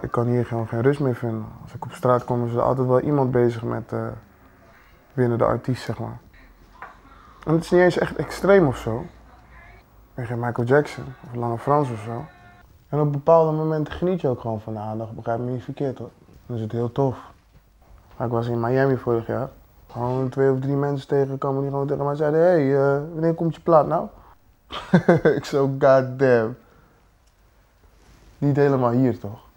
Ik kan hier gewoon geen rust meer vinden. Als ik op straat kom, is er altijd wel iemand bezig met eh, binnen de artiest, zeg maar. En het is niet eens echt extreem of zo. Ik geen Michael Jackson of Lange Frans of zo. En op bepaalde momenten geniet je ook gewoon van de aandacht. Begrijp me niet verkeerd hoor. Dan is het heel tof. Ik was in Miami vorig jaar. Gewoon twee of drie mensen tegenkomen die gewoon tegen mij zeiden: Hé, hey, eh, wanneer komt je plaat nou? ik zo, goddamn. Niet helemaal hier toch?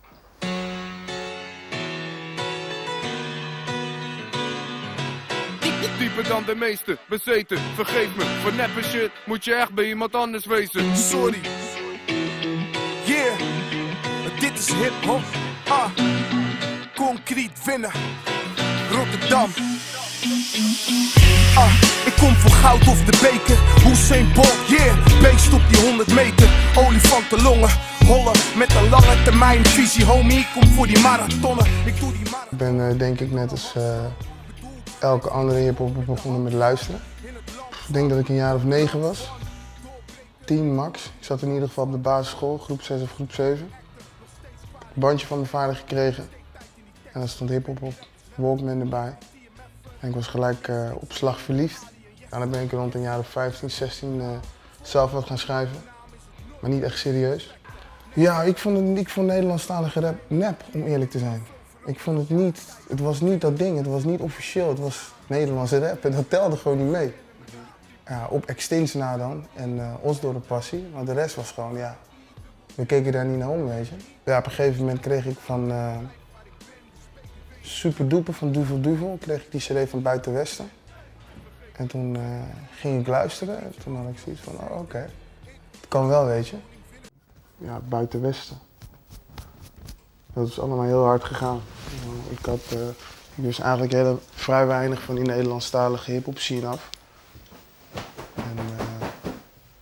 Dieper dan de meeste, bezeten, vergeef me. Voor neppe shit moet je echt bij iemand anders wezen. Sorry. Yeah, dit is hip-hop. Ah, concreet winnen. Rotterdam. Ah, ik kom voor goud of de beker. Hussein Bolt, yeah. Beest op die 100 meter. Olifantenlongen. Hollen met een lange termijn visie. Homie, ik kom voor die marathonnen. Ik doe die marathon. Ik ben eh, denk ik net als eh, elke andere hiphopper begonnen met luisteren. Ik denk dat ik een jaar of negen was. Tien max. Ik zat in ieder geval op de basisschool, groep 6 of groep 7. Een bandje van mijn vader gekregen. En daar stond hiphop op. Walkman erbij. En ik was gelijk eh, op slag verliefd. En dan ben ik rond een jaar of 15, 16 eh, zelf wat gaan schrijven. Maar niet echt serieus. Ja, ik vond, ik vond Nederlandstalige rap nep, om eerlijk te zijn. Ik vond het niet, het was niet dat ding, het was niet officieel, het was Nederlandse rap en dat telde gewoon niet mee. Ja, op Extins na dan en eh, ons door de passie, maar de rest was gewoon, ja, we keken daar niet naar om, weet je. Ja, op een gegeven moment kreeg ik van uh, Super van Duvel Duvel, kreeg ik die cd van Buiten Westen. En toen uh, ging ik luisteren en toen had ik zoiets van, oh, oké, het kan wel, weet je. Ja, Buiten Westen. Dat is allemaal heel hard gegaan. Ik had uh, eigenlijk vrij weinig van die Nederlandstalige hip-hop af. En, uh,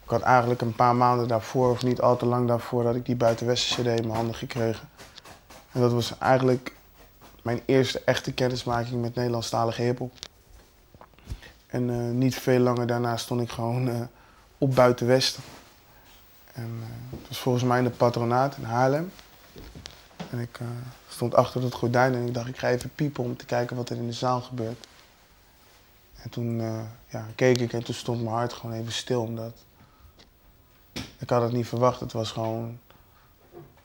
ik had eigenlijk een paar maanden daarvoor, of niet al te lang daarvoor, dat ik die Buitenwesten CD in mijn handen gekregen. En dat was eigenlijk mijn eerste echte kennismaking met Nederlandstalige hip-hop. En niet veel langer daarna stond ik gewoon op Buitenwesten. En het was volgens mij in de patronaat in Haarlem. En ik uh, stond achter het gordijn en ik dacht, ik ga even piepen om te kijken wat er in de zaal gebeurt. En toen uh, ja, keek ik en toen stond mijn hart gewoon even stil. Omdat ik had het niet verwacht. Het was gewoon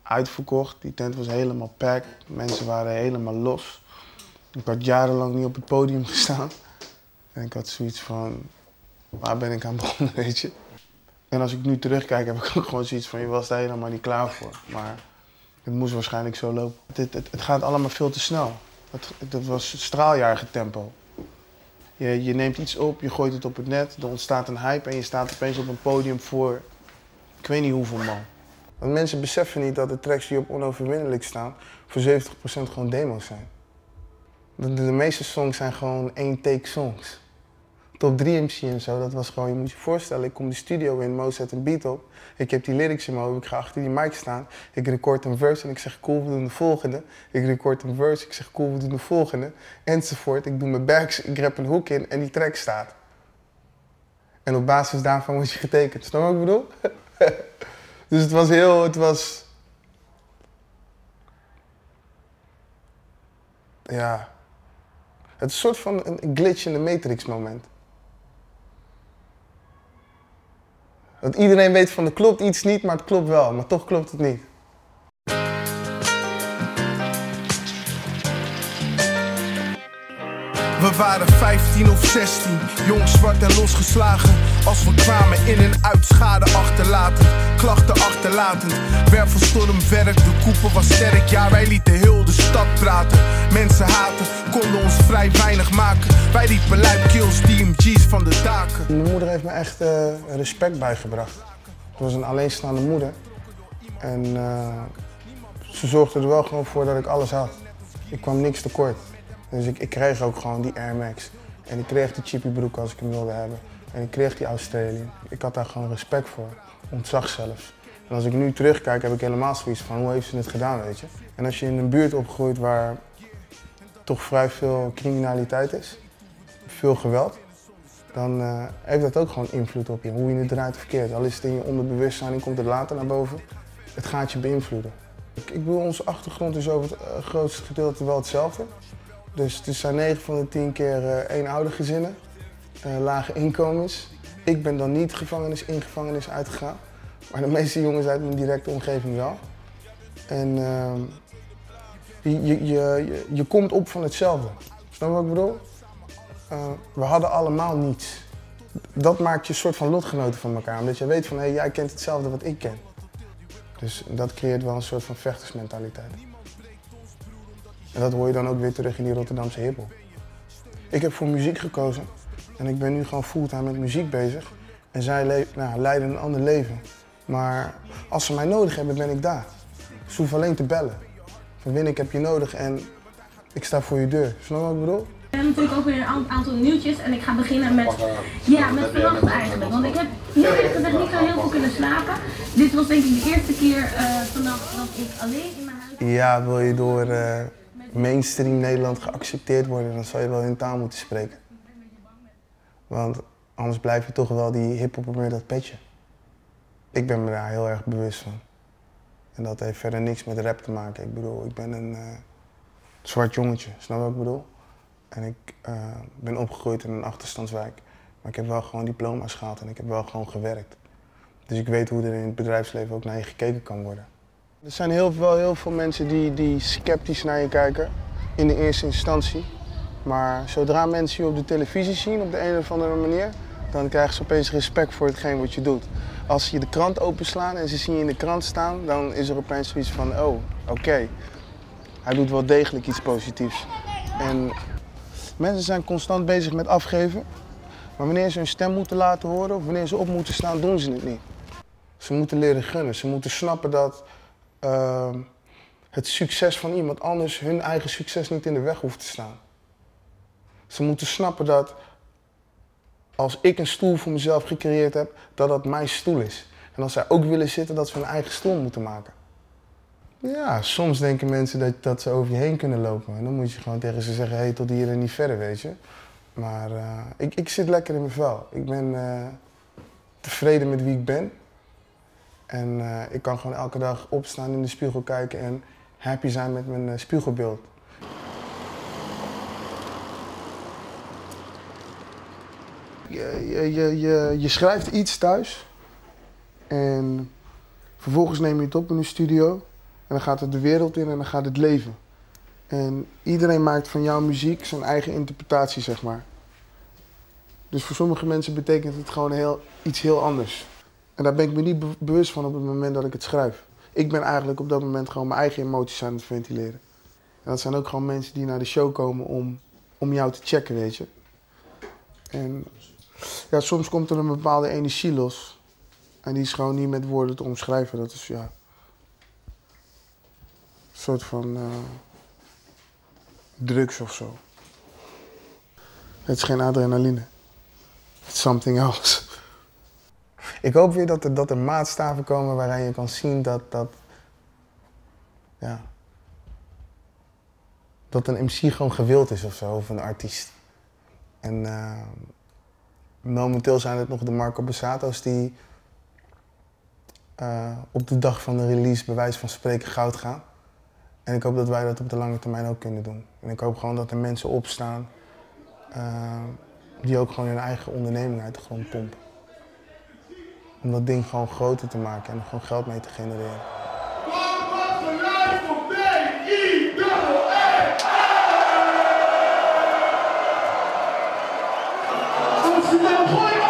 uitverkocht. Die tent was helemaal packed. Mensen waren helemaal los. Ik had jarenlang niet op het podium gestaan. En ik had zoiets van, waar ben ik aan begonnen, weet je. En als ik nu terugkijk, heb ik ook gewoon zoiets van, je was daar helemaal niet klaar voor. Maar het moest waarschijnlijk zo lopen. Het, het, gaat allemaal veel te snel. Het, was straaljarige tempo. Je, je, neemt iets op, je gooit het op het net, er ontstaat een hype en je staat opeens op een podium voor ik weet niet hoeveel man. Want mensen beseffen niet dat de tracks die op onoverwinnelijk staan voor 70% gewoon demo's zijn. De, de, meeste songs zijn gewoon één take songs. Top 3 MC en zo, dat was gewoon, je moet je voorstellen, ik kom de studio in, Mo zet een beat op. Ik heb die lyrics in mijn hoofd, ik ga achter die mic staan. Ik record een verse en ik zeg cool, we doen de volgende. Ik record een verse, ik zeg cool, we doen de volgende. Enzovoort. Ik doe mijn bags, ik rap een hoek in en die track staat. En op basis daarvan wordt je getekend. Snap wat ik bedoel? dus het was heel, het was... Ja. Het is een soort van een glitch in de Matrix moment. Dat iedereen weet van er klopt iets niet, maar het klopt wel. Maar toch klopt het niet. We waren 15 of 16, jong, zwart en losgeslagen. Als we kwamen in en uit schade achterlatend, klachten achterlatend. Wervelstorm werk, de koepel was sterk. Ja, wij lieten heel de stad praten. Mensen haten, konden ons vrij weinig maken. Wij riepen lijp kills, DMG's van de daken. Mijn moeder heeft me echt uh, respect bijgebracht. Ze was een alleenstaande moeder. En uh, ze zorgde er wel gewoon voor dat ik alles had. Ik kwam niks tekort. Dus ik, ik kreeg ook gewoon die Air Max. En ik kreeg die chippy broek als ik hem wilde hebben. En ik kreeg die Australian. Ik had daar gewoon respect voor. Ontzag zelfs. En als ik nu terugkijk, heb ik helemaal zoiets van hoe heeft ze het gedaan, weet je. En als je in een buurt opgroeit waar toch vrij veel criminaliteit is, veel geweld, dan uh, heeft dat ook gewoon invloed op je. Hoe je het draait of verkeerd. Al is het in je onderbewustzijn komt het later naar boven. Het gaat je beïnvloeden. Ik, ik bedoel, onze achtergrond is over het eh, grootste gedeelte wel hetzelfde. Dus het zijn 9 van de 10 keer uh, eenoudergezinnen, uh, lage inkomens. Ik ben dan niet gevangenis in gevangenis uitgegaan, maar de meeste jongens uit mijn directe omgeving wel. En uh, je, je, je, komt op van hetzelfde. Snap je wat ik bedoel? Uh, we hadden allemaal niets. Dat maakt je een soort van lotgenoten van elkaar. Omdat je weet van, hé, hey, jij kent hetzelfde wat ik ken. Dus dat creëert wel een soort van vechtersmentaliteit. En dat hoor je dan ook weer terug in die Rotterdamse hiphop. Ik heb voor muziek gekozen en ik ben nu gewoon fulltime met muziek bezig. En zij nou, leiden een ander leven. Maar als ze mij nodig hebben, ben ik daar. Ze hoeven alleen te bellen. Van Win, ik heb je nodig en ik sta voor je deur. Snap je wat ik bedoel? Ik heb natuurlijk ook weer een aantal nieuwtjes en ik ga beginnen met, ja, met vannacht eigenlijk. Want ik heb eerlijk gezegd niet zo heel veel kunnen slapen. Dit was denk ik de eerste keer uh, vannacht dat ik alleen in mijn huis... Ja, wil je door uh, mainstream Nederland geaccepteerd worden, dan zou je wel in taal moeten spreken. Want anders blijf je toch wel die hiphop met dat petje. Ik ben me daar heel erg bewust van. En dat heeft verder niks met rap te maken. Ik bedoel, ik ben een uh, zwart jongetje, snap wat ik bedoel? En ik uh, ben opgegroeid in een achterstandswijk. Maar ik heb wel gewoon diploma's gehaald en ik heb wel gewoon gewerkt. Dus ik weet hoe er in het bedrijfsleven ook naar je gekeken kan worden. Er zijn heel, wel heel veel mensen die, die sceptisch naar je kijken in de eerste instantie. Maar zodra mensen je op de televisie zien op de een of andere manier, dan krijgen ze opeens respect voor hetgeen wat je doet. Als je de krant openslaan en ze zien je in de krant staan, dan is er opeens zoiets van, oh, oké, hij doet wel degelijk iets positiefs. En mensen zijn constant bezig met afgeven, maar wanneer ze hun stem moeten laten horen of wanneer ze op moeten staan, doen ze het niet. Ze moeten leren gunnen, ze moeten snappen dat uh, het succes van iemand anders hun eigen succes niet in de weg hoeft te staan. Ze moeten snappen dat als ik een stoel voor mezelf gecreëerd heb, dat dat mijn stoel is. En als zij ook willen zitten, dat ze hun eigen stoel moeten maken. Ja, soms denken mensen dat, dat ze over je heen kunnen lopen. En dan moet je gewoon tegen ze zeggen, hé, hey, tot hier en niet verder, weet je. Maar uh, ik, ik zit lekker in mijn vel. Ik ben uh, tevreden met wie ik ben. En uh, ik kan gewoon elke dag opstaan in de spiegel kijken en happy zijn met mijn spiegelbeeld. Je, je, je, je, schrijft iets thuis en vervolgens neem je het op in een studio en dan gaat het de wereld in en dan gaat het leven. En iedereen maakt van jouw muziek zijn eigen interpretatie, zeg maar. Dus voor sommige mensen betekent het gewoon heel, iets heel anders. En daar ben ik me niet bewust van op het moment dat ik het schrijf. Ik ben eigenlijk op dat moment gewoon mijn eigen emoties aan het ventileren. En dat zijn ook gewoon mensen die naar de show komen om, om jou te checken, weet je. En ja, soms komt er een bepaalde energie los. En die is gewoon niet met woorden te omschrijven. Dat is ja. Een soort van uh, drugs of zo. Het is geen adrenaline. It's something else. Ik hoop weer dat er, dat er maatstaven komen waarin je kan zien dat, dat, ja, dat een MC gewoon gewild is of zo, of een artiest. En uh, momenteel zijn het nog de Marco Bassato's die uh, op de dag van de release bij wijze van spreken goud gaan. En ik hoop dat wij dat op de lange termijn ook kunnen doen. En ik hoop gewoon dat er mensen opstaan uh, die ook gewoon hun eigen onderneming uit de grond pompen. Om dat ding gewoon groter te maken en er gewoon geld mee te genereren. will point